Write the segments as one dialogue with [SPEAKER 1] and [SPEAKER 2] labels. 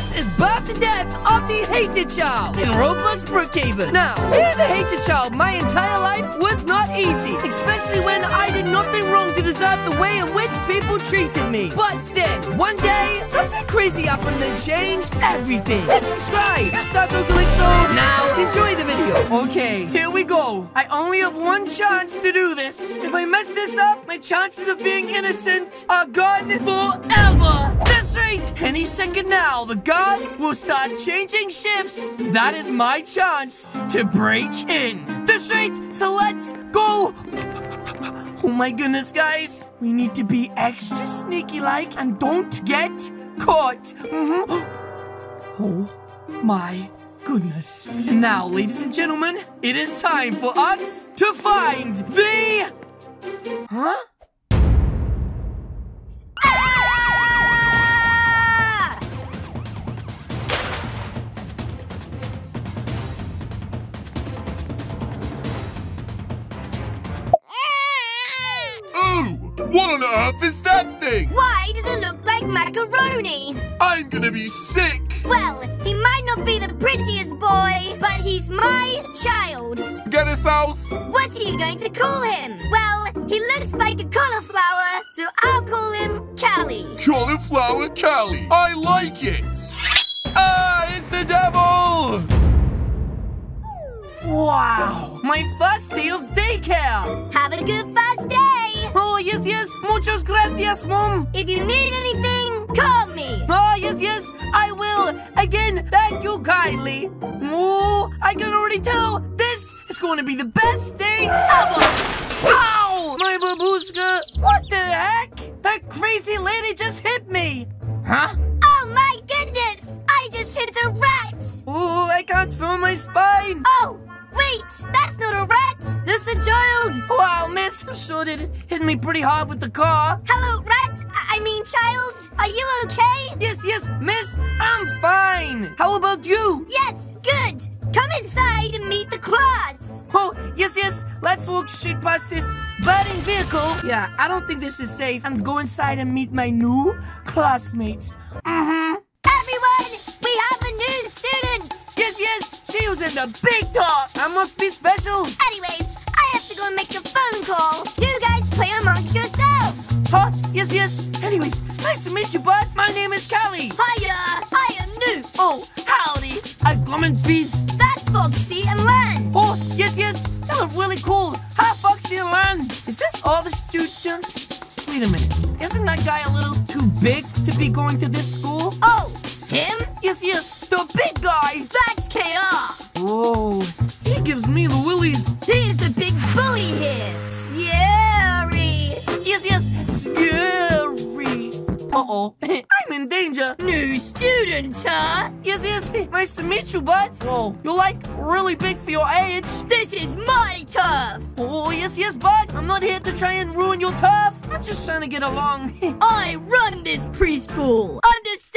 [SPEAKER 1] This is Birth to Death of the Hated Child in Roblox Brookhaven. Now, being the Hated Child my entire life was not easy, especially when I did nothing wrong to deserve the way in which people treated me. But then, one day, something crazy happened that changed everything. Let's subscribe. Start googling so now enjoy the video. Okay, here we go. I only have one chance to do this. If I mess this up, my chances of being innocent are gone forever. That's right. Any second now, the gods will start changing shifts. That is my chance to break in. That's right. So let's go. Oh my goodness, guys. We need to be extra sneaky like and don't get caught. Mhm. Oh my goodness. And now, ladies and gentlemen, it is time for us to find the. Huh?
[SPEAKER 2] What on earth is that thing?
[SPEAKER 3] Why does it look like macaroni?
[SPEAKER 2] I'm gonna be sick!
[SPEAKER 3] Well, he might not be the prettiest boy, but he's my child.
[SPEAKER 2] Spaghetti sauce?
[SPEAKER 3] What are you going to call him? Well, he looks like a cauliflower, so I'll call him Callie.
[SPEAKER 2] Cauliflower Callie. I like it! Ah, it's the devil!
[SPEAKER 1] Wow! My first day of daycare!
[SPEAKER 3] Have a good first day.
[SPEAKER 1] Yes, yes! Muchas gracias, Mom!
[SPEAKER 3] If you need anything, call me.
[SPEAKER 1] Oh, yes, yes! I will! Again, thank you kindly! Oh, I can already tell this is going to be the best day ever! Ow! My babushka! What the heck? That crazy lady just hit me! Huh?
[SPEAKER 3] Oh my goodness! I just hit a rat.
[SPEAKER 1] Oh, I can't feel my spine!
[SPEAKER 3] Oh, wait, that's not a rat. That's a child.
[SPEAKER 1] Wow, miss! You Sure did hit me pretty hard with the car.
[SPEAKER 3] Hello, rat. I I mean, child. Are you okay?
[SPEAKER 1] Yes, yes, miss! I'm fine! How about you?
[SPEAKER 3] Yes, good. Come inside and meet the class.
[SPEAKER 1] Oh, yes, yes, let's walk straight past this burning vehicle. Yeah, I don't think this is safe. And go inside and meet my new classmates. Mm-hmm.
[SPEAKER 3] Everyone,
[SPEAKER 1] she in the big talk. I must be special.
[SPEAKER 3] Anyways, I have to go and make a phone call. You guys play amongst yourselves.
[SPEAKER 1] Huh? Yes, yes. Anyways, nice to meet you, bud. My name is Callie.
[SPEAKER 3] Hiya, I am Newt.
[SPEAKER 1] Oh, howdy. A common piece.
[SPEAKER 3] That's Foxy and Len.
[SPEAKER 1] Oh, yes, yes. That look really cool. Hi, Foxy and Lan. Is this all the students? Wait a minute. Isn't that guy a little too big to be going to this school?
[SPEAKER 3] Oh, him?
[SPEAKER 1] Yes, yes, the big guy.
[SPEAKER 3] That's KR.
[SPEAKER 1] Whoa, he gives me the willies.
[SPEAKER 3] He's the big bully here. Scary.
[SPEAKER 1] Yes, yes, scary. Uh-oh, I'm in danger.
[SPEAKER 3] New student, huh?
[SPEAKER 1] Yes, yes, nice to meet you, bud. Oh, Whoa, you're like really big for your age.
[SPEAKER 3] This is my turf.
[SPEAKER 1] Oh, yes, yes, bud. I'm not here to try and ruin your turf. I'm just trying to get along.
[SPEAKER 3] I run this preschool.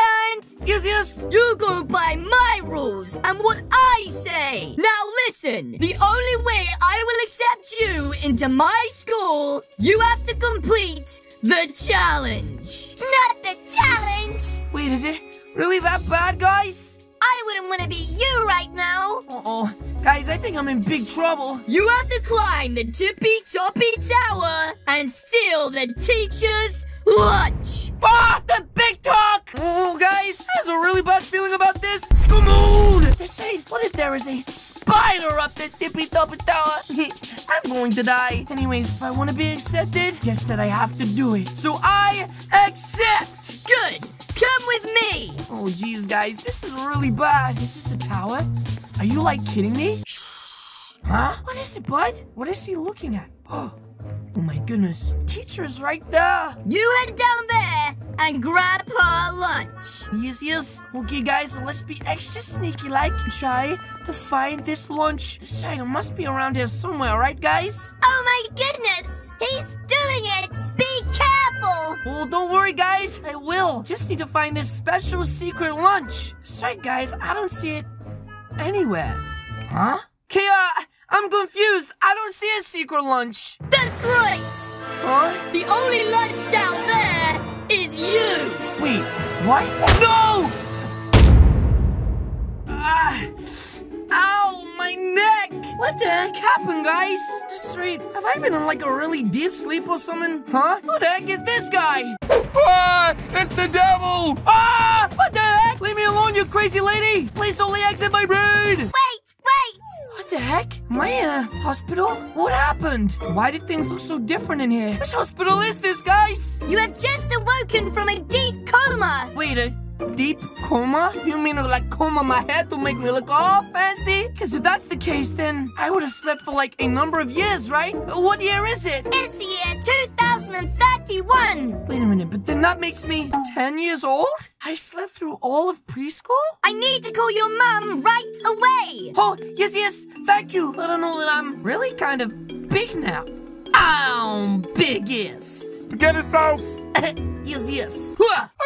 [SPEAKER 3] Understand?
[SPEAKER 1] yes, yes.
[SPEAKER 3] You go by my rules and what I say. Now listen, the only way I will accept you into my school, you have to complete the challenge. Not the challenge.
[SPEAKER 1] Wait, is it really that bad, guys?
[SPEAKER 3] I wouldn't want to be you right now.
[SPEAKER 1] Uh-oh. Guys, I think I'm in big trouble.
[SPEAKER 3] You have to climb the tippy toppy tower and steal the teacher's lunch.
[SPEAKER 1] Ah, the big talk! Oh, guys, I have a really bad feeling about this. Skamoon! This say, what if there is a spider up the tippy toppy tower? I'm going to die. Anyways, if I want to be accepted, guess that I have to do it. So I accept!
[SPEAKER 3] Good. Come with me.
[SPEAKER 1] Oh, jeez, guys, this is really bad. This is the tower? Are you, like, kidding me? Shh! Huh? What is it, bud? What is he looking at? Oh, my goodness. Teacher's right there.
[SPEAKER 3] You head down there and grab her lunch.
[SPEAKER 1] Yes, yes. Okay, guys, so let's be extra sneaky like and try to find this lunch. This item must be around here somewhere, right, guys?
[SPEAKER 3] Oh my goodness! He's doing it! Be careful!
[SPEAKER 1] Oh, don't worry, guys. I will. Just need to find this special secret lunch. Sorry, guys. I don't see it anywhere. Huh? Kia, uh, I'm confused. I don't see a secret lunch.
[SPEAKER 3] That's right!
[SPEAKER 1] Huh?
[SPEAKER 3] The only lunch down there is you!
[SPEAKER 1] Wait, what? No! Ah! Ow, my neck! What the heck happened, guys? This straight, have I been in like a really deep sleep or something? Huh? Who the heck is this guy?
[SPEAKER 2] Ah! It's the devil!
[SPEAKER 1] Ah! What the heck? Leave me alone, you crazy lady! Please don't exit my brain!
[SPEAKER 3] Wait, wait!
[SPEAKER 1] What the heck? Am I in a hospital? What happened? Why did things look so different in here? Which hospital is this, guys?
[SPEAKER 3] You have just awoken from a deep coma.
[SPEAKER 1] Wait, a deep coma? You mean like coma my head to make me look all fancy? Because if that's the case, then I would have slept for like a number of years, right? What year is it?
[SPEAKER 3] It's the year 2031.
[SPEAKER 1] Wait a minute, but then that makes me 10 years old? I slept through all of preschool?
[SPEAKER 3] I need to call your mum right away.
[SPEAKER 1] Oh, yes, yes, thank you. I don't know that I'm really kind of big now. I'm biggest.
[SPEAKER 2] Spaghetti sauce!
[SPEAKER 1] yes, yes.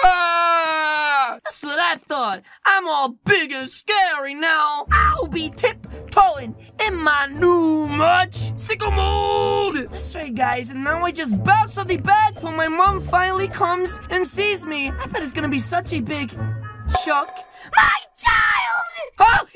[SPEAKER 2] Ah!
[SPEAKER 1] That's what I thought. I'm all big and scary now. I'll be tiptoeing in my new much sickle mode. That's right, guys. And now I just bounce on the bed when my mom finally comes and sees me. I bet it's gonna be such a big shock.
[SPEAKER 3] My child!
[SPEAKER 1] Oh,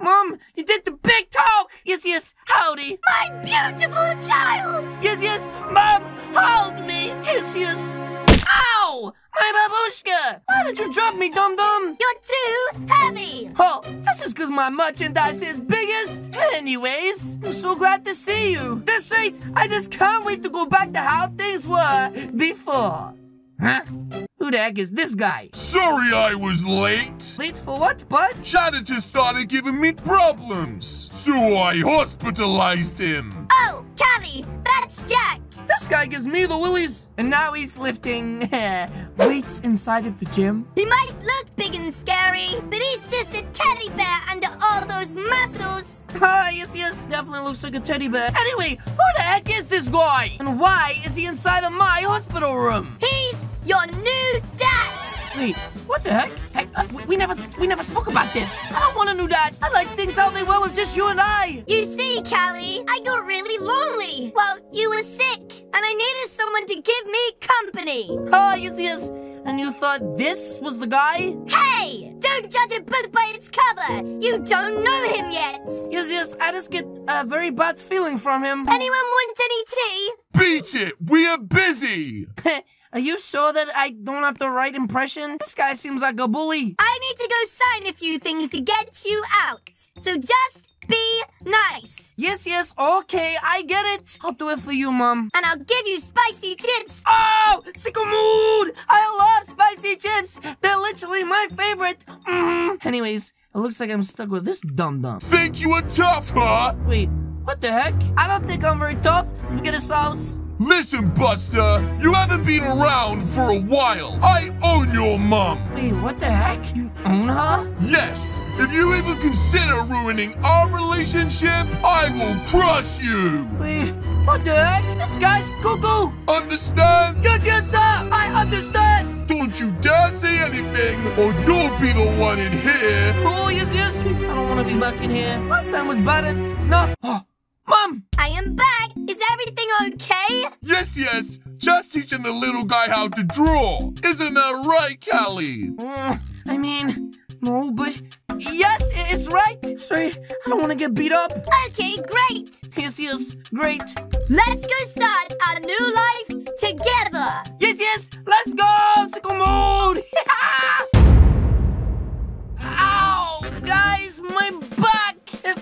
[SPEAKER 1] mom, you did the big talk. Yes, yes. Howdy.
[SPEAKER 3] My beautiful child!
[SPEAKER 1] Yes, yes. Mom, hold me. Yes, yes. Ow! My babushka! Why did you drop me, dum dum?
[SPEAKER 3] You're too heavy.
[SPEAKER 1] Oh, that's just because my merchandise is biggest. Anyways, I'm so glad to see you. That's right, I just can't wait to go back to how things were before. Huh? Who the heck is this guy?
[SPEAKER 2] Sorry I was late.
[SPEAKER 1] Late for what, bud?
[SPEAKER 2] Janitor started giving me problems, so I hospitalized him.
[SPEAKER 3] Oh, Callie, that's Jack.
[SPEAKER 1] This guy gives me the willies, and now he's lifting weights inside of the gym.
[SPEAKER 3] He might look big and scary, but he's just a teddy bear under all those muscles.
[SPEAKER 1] Ah, yes, yes, definitely looks like a teddy bear. Anyway, who the heck is this guy? And why is he inside of my hospital room?
[SPEAKER 3] He's your new dad.
[SPEAKER 1] Wait, what the heck? Hey, uh, we, we never, we never spoke about this. I don't want a new dad. I like things how they were with just you and I.
[SPEAKER 3] You see, Callie, I got really lonely. Well, you were sick, and I needed someone to give me company.
[SPEAKER 1] Ah, yes, yes. And you thought this was the guy?
[SPEAKER 3] Hey, don't judge a book by its cover. You don't know him yet.
[SPEAKER 1] Yes, yes. I just get a very bad feeling from him.
[SPEAKER 3] Anyone want any tea?
[SPEAKER 2] Beat it, we are busy.
[SPEAKER 1] Are you sure that I don't have the right impression? This guy seems like a bully.
[SPEAKER 3] I need to go sign a few things to get you out. So just be nice.
[SPEAKER 1] Yes, yes. Okay, I get it. I'll do it for you, Mom.
[SPEAKER 3] And I'll give you spicy chips.
[SPEAKER 1] Oh, sickle mood! I love spicy chips. They're literally my favorite. Mm. Anyways, it looks like I'm stuck with this dum dum.
[SPEAKER 2] Think you are tough, huh?
[SPEAKER 1] Wait, what the heck? I don't think I'm very tough. Spaghetti sauce.
[SPEAKER 2] Listen, Buster, you haven't been around for a while. I own your mom.
[SPEAKER 1] Wait, what the heck? You own her?
[SPEAKER 2] Yes, if you even consider ruining our relationship, I will crush you.
[SPEAKER 1] Wait, what the heck? This guy's cuckoo.
[SPEAKER 2] Understand?
[SPEAKER 1] Yes, yes, sir. I understand.
[SPEAKER 2] Don't you dare say anything, or you'll be the one in here.
[SPEAKER 1] Oh, yes, yes. I don't want to be back in here. Last time was bad enough. Oh, Mom!
[SPEAKER 3] I am back. Is everything okay?
[SPEAKER 2] Yes, yes, just teaching the little guy how to draw. Isn't that right, Callie?
[SPEAKER 1] Uh, I mean, no, but yes, it is right. Sorry, I don't want to get beat up.
[SPEAKER 3] Okay, great.
[SPEAKER 1] Yes, yes, great.
[SPEAKER 3] Let's go start our new life together.
[SPEAKER 1] Yes, yes, let's go, sickle mode. Ow, guys, my back. It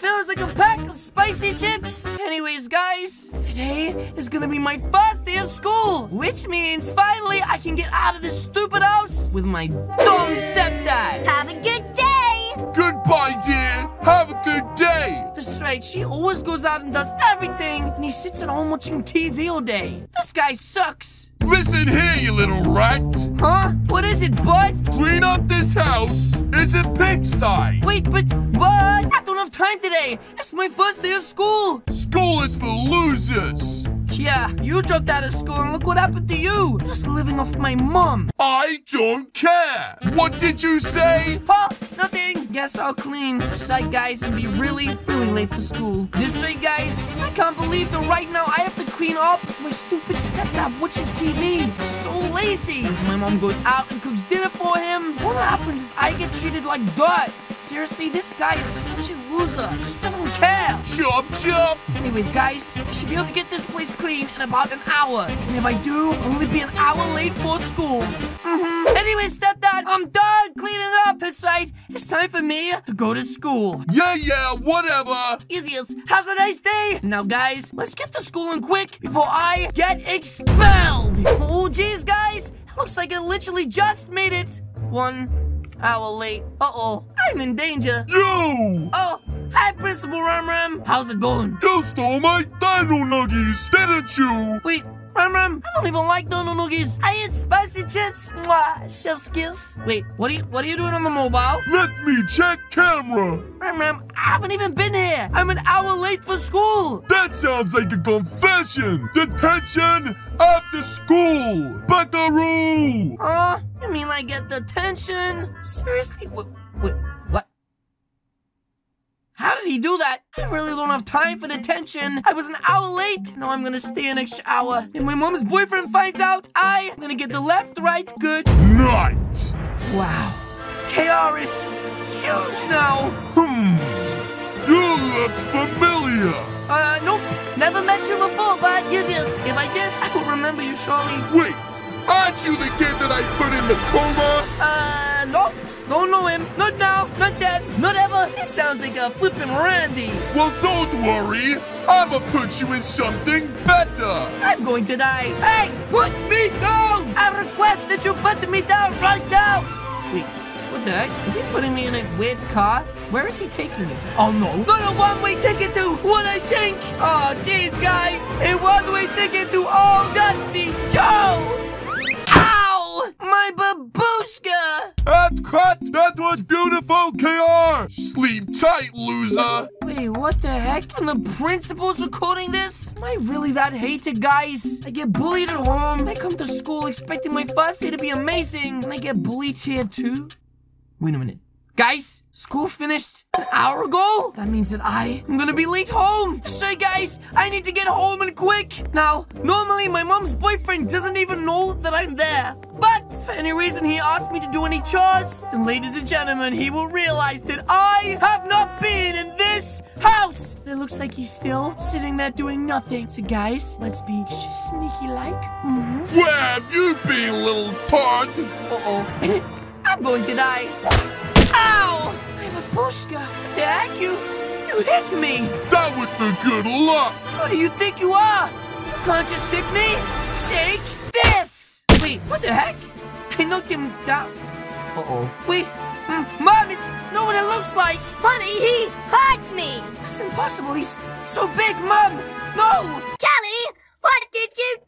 [SPEAKER 1] feels like a pack of spicy chips. Anyways, guys, today is gonna be my first day of school, which means finally I can get out of this stupid house with my dumb stepdad.
[SPEAKER 3] Have a good day.
[SPEAKER 2] Goodbye, dear. Have a good day.
[SPEAKER 1] That's right, she always goes out and does everything, and he sits at home watching TV all day. This guy sucks.
[SPEAKER 2] Listen here, you little rat.
[SPEAKER 1] Huh? What is it, bud?
[SPEAKER 2] Clean up this house. It's a pigsty.
[SPEAKER 1] Wait, but, bud, I don't have time today. It's my first day of school.
[SPEAKER 2] School is for losers.
[SPEAKER 1] Yeah, you dropped out of school and look what happened to you. Just living off my mom.
[SPEAKER 2] I don't care. What did you say?
[SPEAKER 1] Huh? Nothing. guess I'll clean side, guys, and be really, really late for school. This way, guys, I can't believe that right now I have to clean up my stupid stepdad watches TV. He's so lazy. My mom goes out and cooks dinner for him. What happens is I get treated like dirt. Seriously, this guy is such a loser. Just doesn't care.
[SPEAKER 2] Chop, chop.
[SPEAKER 1] Anyways, guys, I should be able to get this place clean in about an hour. And if I do, I'll only be an hour late for school. Mm-hmm. Anyways, stepdad, I'm done cleaning up. It's right. It's time for me to go to school.
[SPEAKER 2] Yeah, yeah, whatever.
[SPEAKER 1] Easiest. Have a nice day. Now, guys, let's get to school and quick before I get expelled. Oh, jeez, guys. It looks like I literally just made it. One hour late. Uh-oh. I'm in danger.
[SPEAKER 2] Yo!
[SPEAKER 1] Oh, hi, Principal Ram Ram. How's it going?
[SPEAKER 2] You stole my dino nuggies, didn't you?
[SPEAKER 1] Wait, Ram Ram, I don't even like dono nuggies. I eat spicy chips. Mwah, chef's kiss. Wait, what are you what are you doing on the mobile?
[SPEAKER 2] Let me check camera.
[SPEAKER 1] Ram Ram, I haven't even been here. I'm an hour late for school.
[SPEAKER 2] That sounds like a confession. Detention after school. Buckaroo.
[SPEAKER 1] Uh, you mean like get detention? Seriously? What? Do that? I really don't have time for detention. I was an hour late. Now I'm gonna stay an extra hour. If my mom's boyfriend finds out, I am gonna get the left, right, good.
[SPEAKER 2] Night.
[SPEAKER 1] Wow. KR is huge now.
[SPEAKER 2] Hmm. You look familiar.
[SPEAKER 1] Uh, nope. Never met you before, but yes, yes. If I did, I will remember you surely.
[SPEAKER 2] Wait, aren't you the kid that I put in the coma?
[SPEAKER 1] Uh, nope. Don't know him. Not now. Not then. Not ever. He sounds like a flippin' Randy.
[SPEAKER 2] Well, don't worry. I'ma put you in something better.
[SPEAKER 1] I'm going to die. Hey, put me down! I request that you put me down right now! Wait, what the heck? Is he putting me in a weird car? Where is he taking me? Oh no, not a one-way ticket to what I think! Oh jeez guys, a one-way ticket to Old Dusty Joe! Ow! My babushka!
[SPEAKER 2] Cut! That was beautiful, KR! Sleep tight, loser!
[SPEAKER 1] Wait, what the heck? And the principal's recording this? Am I really that hated, guys? I get bullied at home. I come to school expecting my first day to be amazing. And I get bullied here too? Wait a minute. Guys, school finished an hour ago? That means that I am gonna be late home. Sorry, guys, I need to get home and quick. Now, normally my mom's boyfriend doesn't even know that I'm there. But for any reason he asked me to do any chores, then ladies and gentlemen, he will realize that I have not been in this house. And it looks like he's still sitting there doing nothing. So guys, let's be sneaky like. Mm-hmm.
[SPEAKER 2] Where have you been, little tart?
[SPEAKER 1] Uh-oh. I'm going to die. Ow! I'm a Pushka. What the heck? You, you hit me.
[SPEAKER 2] That was for good luck.
[SPEAKER 1] Who do you think you are? You can't just hit me. Take this. Wait, what the heck? I knocked him down. Uh-oh. Wait, mm, Mom is know what it looks like.
[SPEAKER 3] Honey, he hurt me.
[SPEAKER 1] That's impossible. He's so big, Mom. No.
[SPEAKER 3] Kelly, what did you